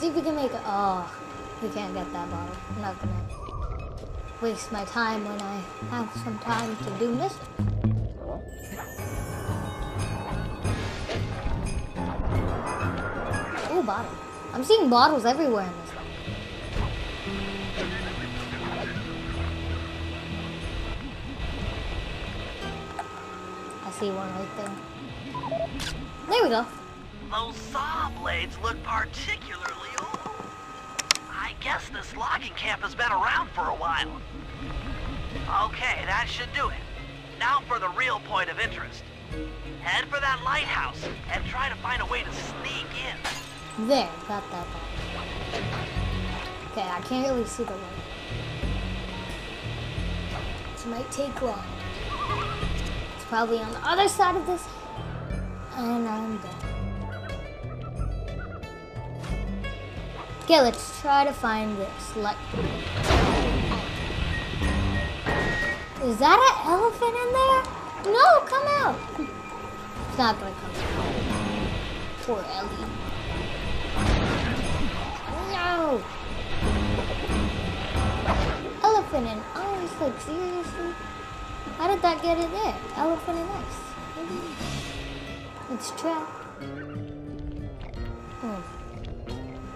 See if we can make it. Oh, we can't get that bottle. I'm not gonna waste my time when I have some time to do this. Ooh, bottle. I'm seeing bottles everywhere in this. I see one right there. There we go. Those saw blades look particularly guess this logging camp has been around for a while. Okay, that should do it. Now for the real point of interest. Head for that lighthouse and try to find a way to sneak in. There, got that. Okay, I can't really see the light. This might take long. It's probably on the other side of this. And I'm dead. Okay, let's try to find this light. Is that an elephant in there? No, come out. It's not gonna come out. Poor Ellie. No! Elephant and ice, like seriously? How did that get in there? Elephant and ice. It's trapped.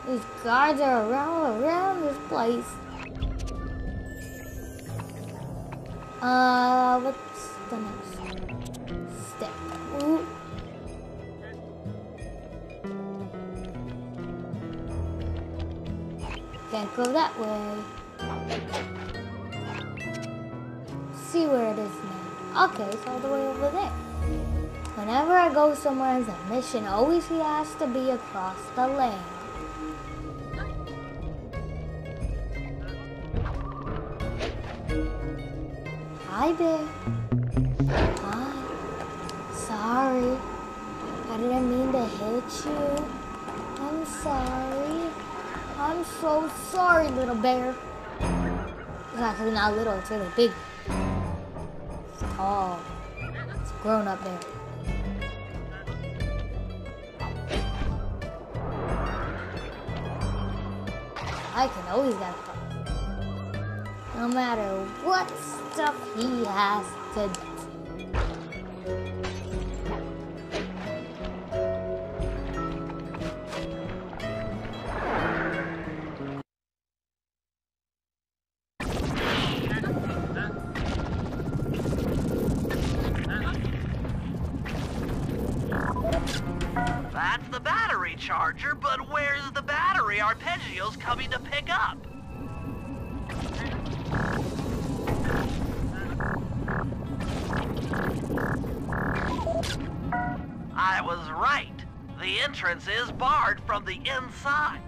These guards are around around this place. Uh, what's the next step? Ooh. Can't go that way. See where it is now. Okay, it's all the way over there. Whenever I go somewhere as a mission, always he has to be across the land. Hi, Bear. Hi. Sorry. I didn't mean to hit you. I'm sorry. I'm so sorry, little bear. It's actually not little, it's really big. It's tall. It's grown up bear. I can always get across. No matter what stuff he has to. That's the battery charger, but where's the battery Arpeggio's coming to pick up? I was right. The entrance is barred from the inside.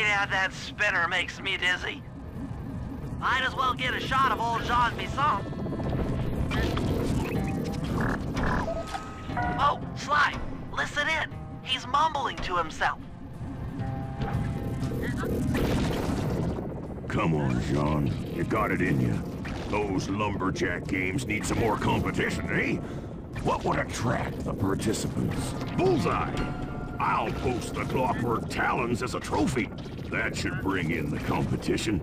Looking at that spinner makes me dizzy. Might as well get a shot of old Jean Bison. Oh, Sly, listen in. He's mumbling to himself. Come on, John. You got it in you. Those lumberjack games need some more competition, eh? What would attract the participants? Bullseye! I'll post the clockwork talons as a trophy. That should bring in the competition.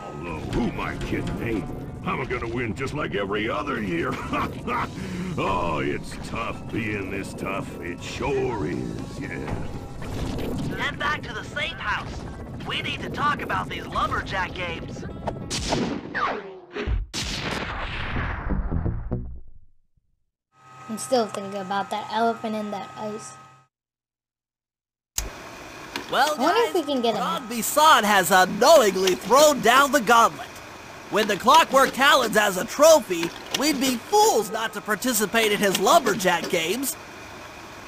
Although, who am I kidding, eh? I'm gonna win just like every other year. oh, it's tough being this tough. It sure is, yeah. Head back to the safe house. We need to talk about these lumberjack games. I'm still thinking about that elephant in that ice. Well, I wonder guys, if we can get him. Jean Bison has unknowingly thrown down the gauntlet. With the Clockwork Talons as a trophy, we'd be fools not to participate in his lumberjack games.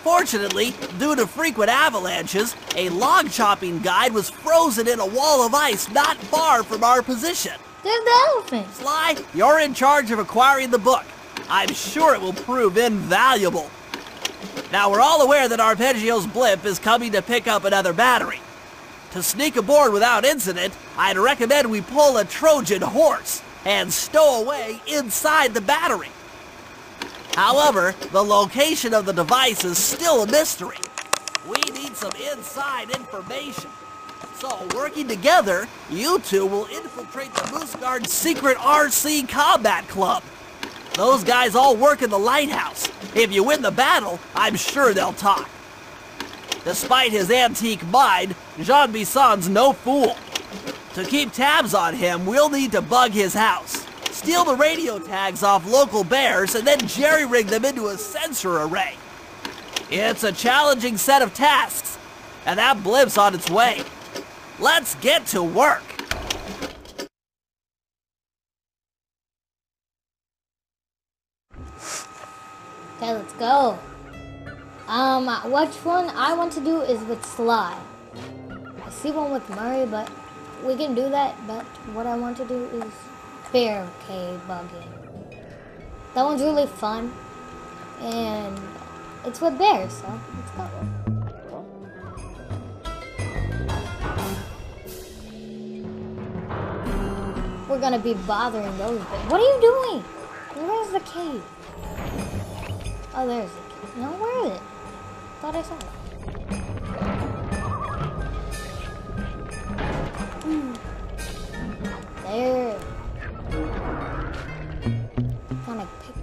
Fortunately, due to frequent avalanches, a log chopping guide was frozen in a wall of ice not far from our position. There's the elephant. Sly, you're in charge of acquiring the book. I'm sure it will prove invaluable. Now, we're all aware that Arpeggio's blimp is coming to pick up another battery. To sneak aboard without incident, I'd recommend we pull a Trojan horse and stow away inside the battery. However, the location of the device is still a mystery. We need some inside information. So, working together, you two will infiltrate the Moose Guard's secret RC Combat Club. Those guys all work in the lighthouse. If you win the battle, I'm sure they'll talk. Despite his antique mind, Jean Bison's no fool. To keep tabs on him, we'll need to bug his house, steal the radio tags off local bears, and then jerry-rig them into a sensor array. It's a challenging set of tasks, and that blimp's on its way. Let's get to work. Okay, let's go. Um, which one I want to do is with Sly. I see one with Murray, but we can do that. But what I want to do is Bear Cave bugging. That one's really fun, and it's with bears, so let's go. We're gonna be bothering those bears. What are you doing? Where's the cave? Oh, there's the cave. No, where is it? Thought I saw it. Hmm. There. Gonna pick.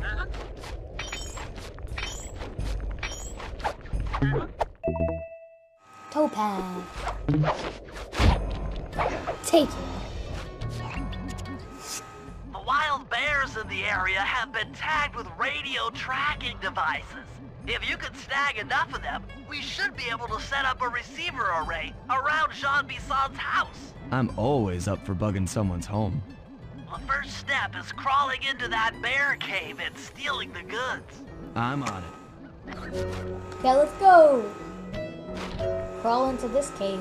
Topaz. Take it. Wild in the area have been tagged with radio tracking devices. If you could snag enough of them, we should be able to set up a receiver array around Jean Bison's house. I'm always up for bugging someone's home. The first step is crawling into that bear cave and stealing the goods. I'm on it. Okay, let's go. Crawl into this cave.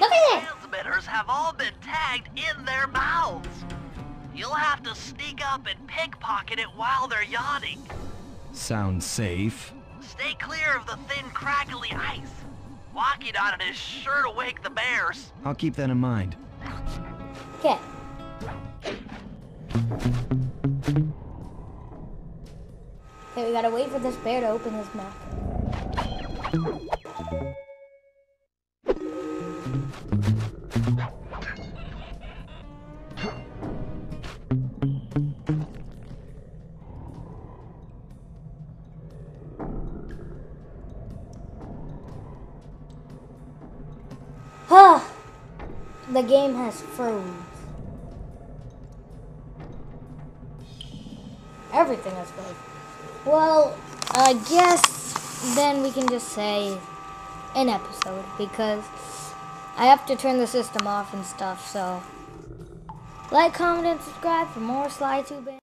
Look at it! transmitters have all been tagged in their mouths. You'll have to sneak up and pickpocket it while they're yawning. Sounds safe. Stay clear of the thin, crackly ice. Walking on it is sure to wake the bears. I'll keep that in mind. Okay. Okay, we gotta wait for this bear to open his mouth. The game has froze. Everything has froze. Well, I guess then we can just say an episode because I have to turn the system off and stuff. So, like, comment, and subscribe for more Sly 2 Band.